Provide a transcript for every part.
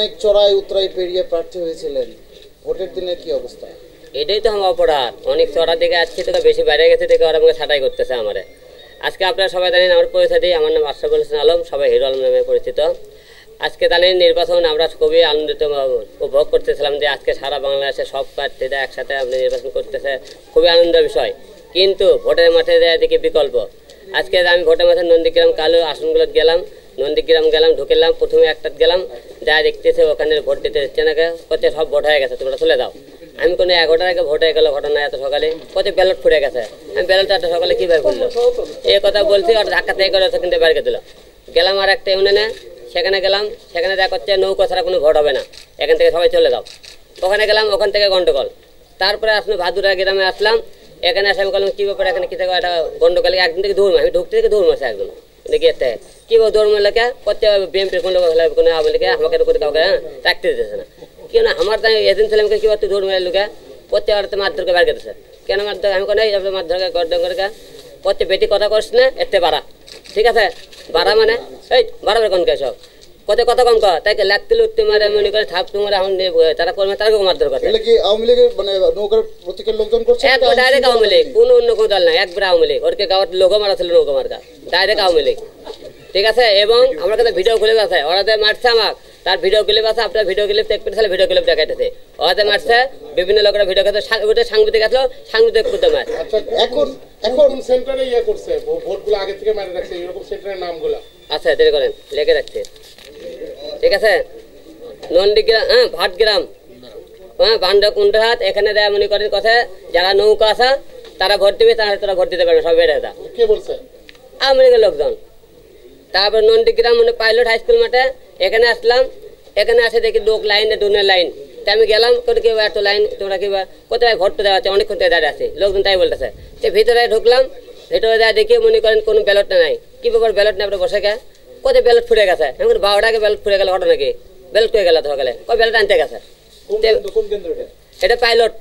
অনেক চড়াই উতরাই পেরিয়ে প্রার্থী হয়েছিলেন। ভোটের দিনে কি অবস্থা? এটাই তো আমার অপরাধ। অনেক চড়া দিকে আসছে তো বেশি বাইরে গেছে দেখে ওরা আমাকে ছাটাই করতেছে আমারে। আজকে আপনারা সবাই জানেন আমার পরিচয় দিই আমার নাম আশরাফুল হোসেন আলম, সবাই হিরো আলম নামে পরিচিত। আজকে জানেন নির্বাচন আমরা খুবই আনন্দিত উপভোগ করতেছিলাম যে আজকে সারা বাংলাদেশে সব প্রার্থীরা একসাথে আপনি নির্বাচন করতেছে। খুবই আনন্দের বিষয়। কিন্তু ভোটের মাঠে দেখি বিকল্প। আজকে আমি ভোটের মাঠে নন্দীগ্রাম, কালো আসনগুলো গেলাম। নন্দীগ্রাম গেলাম, ঢুকেলাম, প্রথমে একটা গেলাম, যা দেখতেছে ওখানে ভোট দিতে দিচ্ছে না কত সব ভোট হয়ে গেছে, তোমরা চলে দাও আমি কোনো এগারোটার আগে ভোট হয়ে গেল ঘটনা এত সকালে। কত ব্যালট ফুটে গেছে। আমি ব্যালট এত সকালে কীভাবে করল এই কথা বলছি আর ধাক্কা থেকে করে সেখানে বের করে দিল। গেলাম আর একটা ইউনিয়নে, সেখানে গেলাম, সেখানে দেখা করছে, নৌকা ছাড়া কোনো ভোট হবে না। এখান থেকে সবাই চলে যাও। ওখানে গেলাম, ওখান থেকে গন্ডগোল। তারপরে আসলে ভাদুরা গ্রামে আসলাম। এখানে আসে আমি বললাম, কী ব্যাপারে এখানে কী থেকে? একটা গন্ডগোলে একদিন থেকে মারি আমি ঢুকতে থেকে দৌড় মারছে একদম এতে। কি দৌড় মারলে কে? করতে বিএমপির কোনো কোনো আওয়ামী আমাকে করে কাউকে হ্যাঁ, রাখতে দিতেছে না। কেন আমার তাই এদিন ছিলাম কি তুই দৌড় মারলে লোকে প্রত্যেক আর তো মারধরকে বের করতেছে কেন মারধর? আমি কোনো এই মারধরকে গর্দন করে প্রত্যেক বেটি কথা করছ না এতে বাড়া। ঠিক আছে? বাড়া মানে? এই বাড়াবে কোন কে সব? কত কথা কম কর তাই লাগতে লুটতে মারে মনে করে থাপ তোমার এখন তারা করবে তারকে মারধর করে এগুলো কি আওয়ামী লীগের মানে নৌকার প্রতীকের লোকজন করছে এক ডাইরেক্ট আওয়ামী লীগ কোনো অন্য কোনো দল নাই একবার আওয়ামী লীগ ওরকে গাওয়ার লোগো মারা ছিল নৌকা মার্কা ডাইরেক্ট আওয়ামী লীগ। ঠিক আছে? এবং আমার কাছে ভিডিও ক্লিপ আছে ওরা যে মারছে আমাক তার ভিডিও ক্লিপ আছে আপনার ভিডিও ক্লিপ দেখতে তাহলে ভিডিও ক্লিপ দেখাইতেছে ওরা মারছে বিভিন্ন লোকেরা ভিডিও কাছে সাংবাদিক আসলো সাংবাদিক খুঁজতে মার। আচ্ছা এখন এখন সেন্টারে ইয়ে করছে ভোটগুলো আগে থেকে মারে রাখছে এরকম সেন্টারের নামগুলো। আচ্ছা দেরি করেন লেগে রাখছে। ঠিক আছে? নন্দীগ্রাম হ্যাঁ ভাটগ্রাম। হ্যাঁ কুন্ডহাট এখানে দেয় মনে করেন কথা যারা নৌকা আসা তারা ভোট দিবে তারা তারা ভোট দিতে পারবে সব বেড়ে দা কে বলছে? আওয়ামী লীগের লোকজন। তারপর নন্দীগ্রাম মানে পাইলট হাই স্কুল মাঠে এখানে আসলাম এখানে আসে দেখি লোক লাইনে দুনের লাইন। তাই আমি গেলাম করে কেউ এত লাইন তোমরা কি কোথায় ভোট তো দেওয়া আছে অনেকক্ষণ দাঁড়িয়ে আছে। লোকজন তাই বলতেছে। তো ভিতরে ঢুকলাম ভিতরে যা দেখি মনে করেন কোনো ব্যালট নাই। কি ব্যাপার ব্যালট নেই আপনার বসে গে কোথায় ব্যালট ফুটে গেছে। আমি বলি, বারোটা ব্যালট ফুটে গেল ঘটনা কি ব্যালট হয়ে গেল তো সকালে কই ব্যালট আনতে গেছে? এটা? পাইলট।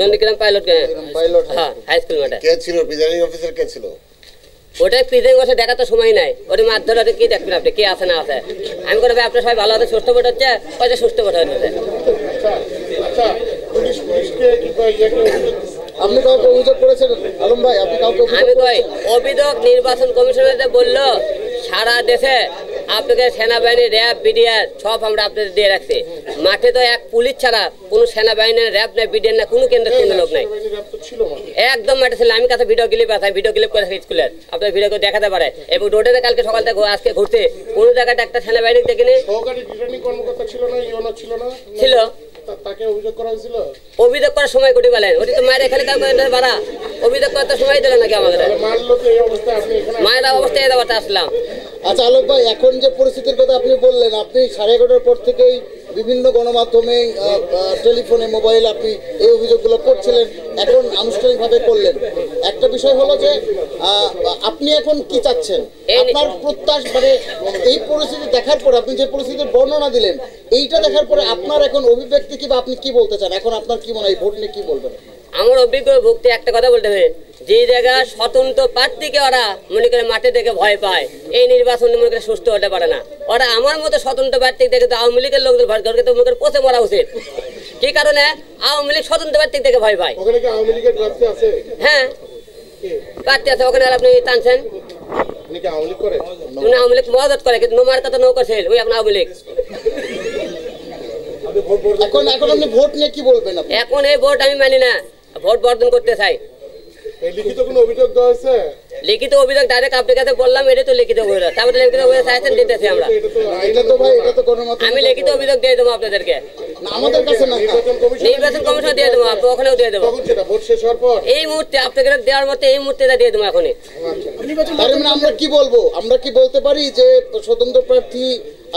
নন্দীগ্রাম পাইলট পাইলট হ্যাঁ হাই স্কুল মাঠে। কে ছিল? প্রিজাইডিং অফিসার কে ছিল? ওটাই প্রিজেন্ট বসে দেখা তো সময় নাই। ওটা মারধর ওটা কি দেখবেন আপনি? কে আছে না আছে? আমি করে ভাই আপনার সবাই ভালো আছে সুস্থ ভোট হচ্ছে? কয়টা সুস্থ ভোট হচ্ছে? আপনি কাউকে অভিযোগ করেছেন? আলম ভাই আপনি কাউকে আমি কই অভিযোগ নির্বাচন কমিশনার বলল সারা দেশে আপনাদের সেনাবাহিনী র্যাব বিডিআর সব আমরা আপনাদের দিয়ে রাখছি। মাঠে তো এক পুলিশ ছাড়া কোনো সেনাবাহিনীর র্যাব নাই বিডিআর না কোনো কেন্দ্রের কোনো লোক নাই। একদম মাঠে ছিল আমি কাছে ভিডিও ক্লিপ আছে ভিডিও ক্লিপ করে স্কুলের। আপনার ভিডিও করে দেখাতে পারে। এবং রোডে কালকে সকাল থেকে আজকে ঘুরতে কোনো জায়গাটা একটা সেনাবাহিনী দেখিনি। ছিল। তাকে অভিযোগ করা হয়েছিল? অভিযোগ করার সময় কোটি বলেন ওটি তো মায়ের এখানে কাউকে বাড়া অভিযোগ করার তো সময় দিল নাকি আমাদের? মায়ের অবস্থায় এই আসলাম। আচ্ছা আলোক ভাই এখন যে পরিস্থিতির কথা আপনি বললেন আপনি সাড়ে এগারোটার পর থেকেই বিভিন্ন গণমাধ্যমে টেলিফোনে মোবাইল আপনি এই অভিযোগগুলো করছিলেন এখন আনুষ্ঠানিকভাবে করলেন। একটা বিষয় হলো যে আপনি এখন কি চাচ্ছেন? আপনার প্রত্যাশ মানে এই পরিস্থিতি দেখার পর আপনি যে পরিস্থিতির বর্ণনা দিলেন এইটা দেখার পরে আপনার এখন অভিব্যক্তি কি বা আপনি কি বলতে চান? এখন আপনার কি মনে হয় এই ভোট নিয়ে কি বলবেন? আমার অভিজ্ঞ ভক্তি একটা কথা বলতে হবে। যে জায়গা স্বতন্ত্র প্রার্থীকে ওরা মনে করে মাঠে দেখে ভয় পায় এই নির্বাচন মনে করে সুস্থ হতে পারে না। ওরা আমার মতো স্বতন্ত্র প্রার্থী দেখে তো আওয়ামী লীগের লোকদের ভয় তো মনে করে পচে মরা উচিত। কি কারণে? আওয়ামী লীগ স্বতন্ত্র প্রার্থী দেখে ভয় পায়। হ্যাঁ। কে? প্রার্থী আছে ওখানে আপনি টানছেন? আওয়ামী লীগ উনি আওয়ামী লীগ মদত করে কিন্তু নোমার কথা নৌকা ছিল ওই আপনার আওয়ামী লীগ। আপনি ভোট বর্জন এখন এখন আপনি ভোট নিয়ে কি বলবেন এখন এই ভোট আমি মানি না। ভোট বর্জন করতে চাই। লিখিত কোনো অভিযোগ দেওয়া হয়েছে? লিখিত অভিযোগ ডাইরেক্ট আপনার কাছে বললাম এটা তো লিখিত অভিযোগ। তারপরে লিখিত অভিযোগ চাইছেন দিতেছি আমরা। আমি লিখিত অভিযোগ দিয়ে দেবো আপনাদেরকে। আমাদের কাছে না নির্বাচন কমিশন দিয়ে দেবো আপনি ওখানেও দিয়ে দেবো। কখন সেটা ভোট শেষ হওয়ার পর? এই মুহূর্তে আপনাকে দেওয়ার মতো এই মুহূর্তে দিয়ে দেবো এখনই। মানে আমরা কি বলব? আমরা কি বলতে পারি যে স্বতন্ত্র প্রার্থী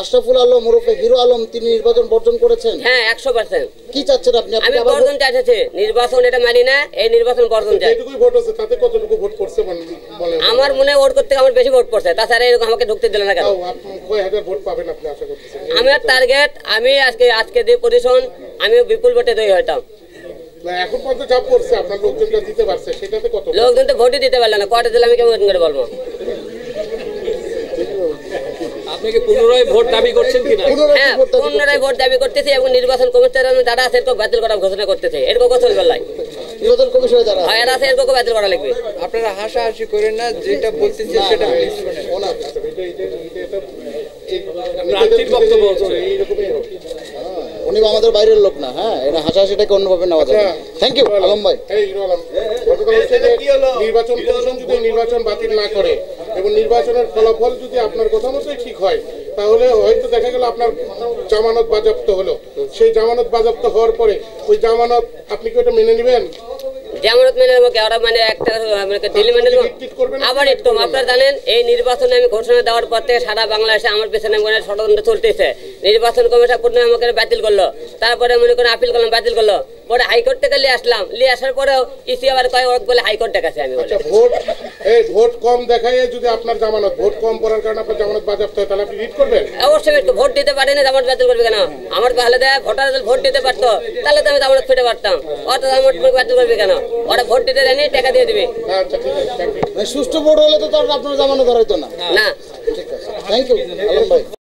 আশরাফুল আলম ওরফে হিরো আলম তিনি নির্বাচন বর্জন করেছেন? হ্যাঁ একশো পার্সেন্ট। কি চাচ্ছেন আপনি? আমি বর্জন চাইতেছি নির্বাচন এটা মানি না এই নির্বাচন বর্জন চাই। ভোট আছে তাতে কতটুকু ভোট বলেন। আমার মনে ওর করতে আমার বেশি ভোট পড়ছে তাছাড়া এরকম আমাকে ঢুকতে দিল না কেন? আপনি কয় হাজার ভোট পাবেন আপনি আশা করতেছেন? আমার টার্গেট আমি আজকে আজকে যে পজিশন আমি বিপুল ভোটে তৈরি হইতাম। এখন পর্যন্ত চাপ পড়ছে আপনার লোকজনটা দিতে পারছে সেটাতে কত? লোকজন তো ভোটই দিতে পারল না কটা দিলে আমি কেমন করে বলব? আপনি কি পুনরায় ভোট দাবি করছেন কিনা হ্যাঁ পুনরায় ভোট দাবি করতেছি এবং নির্বাচন কমিশনের যারা আছে এরকম বাতিল করার ঘোষণা করতেছে এরকম কথা চলবে নির্বাচন কমিশনে যারা আছে। এরা আছে এরকম বাতিল করা লাগবে আপনারা হাসাহাসি করেন না যেটা বলতেছে সেটা প্লিজ শোনেন প্রার্থীর বক্তব্য হচ্ছে এইরকমই উনি আমাদের বাইরের লোক না হ্যাঁ এটা হাসাহাসিটাকে অন্যভাবে নেওয়া যাবে থ্যাংক ইউ আলম ভাই এই হিরো আলম, গতকাল নির্বাচন কমিশন যদি নির্বাচন বাতিল না করে এবং নির্বাচনের ফলাফল যদি আপনার কথা মতোই ঠিক হয়, তাহলে হয়তো দেখা গেল আপনার জামানত বাজাপ্ত হলো। সেই জামানত বাজাপ্ত হওয়ার পরে ওই জামানত আপনি কি ওটা মেনে নেবেন? জামানত মেনে নেব ওরা মানে একটা মানে দিল্লি মেনে নেব? আবার একটু আপনারা জানেন এই নির্বাচনে আমি ঘোষণা দেওয়ার পর থেকে সারা বাংলাদেশে আমার পেছনে মনে ষড়যন্ত্র চলতেছে। নির্বাচন কমিশন পূর্ণ আমাকে বাতিল করল। তারপরে মনে করেন আপিল করলাম বাতিল করল। পরে হাইকোর্ট থেকে নিয়ে আসলাম। নিয়ে আসার পরেও ইসি আবার কয় ওর বলে হাইকোর্ট দেখাচ্ছে আমি বলে। আচ্ছা ভোট এই ভোট কম দেখায় যদি আপনার জামানত ভোট কম পড়ার কারণে আপনার জামানত বাজেয়াপ্ত হয় তাহলে আপনি রিট করবেন? অবশ্যই একটু ভোট দিতে পারেনি জামানত বাতিল করবে কেন? আমার তাহলে দেয় ভোটার ভোট দিতে পারতো তাহলে তো আমি জামানত ফেটে পারতাম। ওরা তো জামানত বাতিল করবে কেন? ওরা ভোট দিতে টাকা দিয়ে দিবে। আচ্ছা মানে সুষ্ঠু ভোট হলে তো তার আপনার জামানো ধরাইতো না। না। ঠিক আছে থ্যাংক ইউ ভাই।